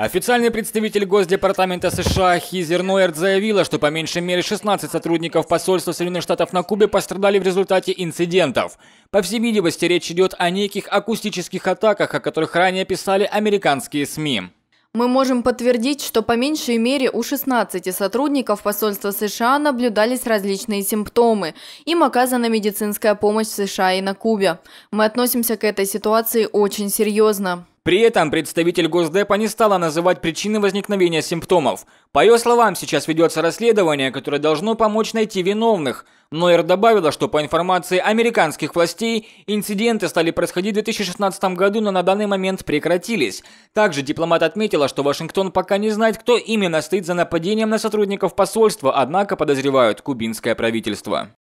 Официальный представитель Госдепартамента США Хизер Нойерт заявила, что по меньшей мере 16 сотрудников посольства Соединенных Штатов на Кубе пострадали в результате инцидентов. По всей видимости, речь идет о неких акустических атаках, о которых ранее писали американские СМИ. Мы можем подтвердить, что по меньшей мере у 16 сотрудников посольства США наблюдались различные симптомы. Им оказана медицинская помощь в США и на Кубе. Мы относимся к этой ситуации очень серьезно. При этом представитель Госдепа не стала называть причины возникновения симптомов. По ее словам, сейчас ведется расследование, которое должно помочь найти виновных. Нойер добавила, что по информации американских властей, инциденты стали происходить в 2016 году, но на данный момент прекратились. Также дипломат отметила, что Вашингтон пока не знает, кто именно стоит за нападением на сотрудников посольства, однако подозревают кубинское правительство.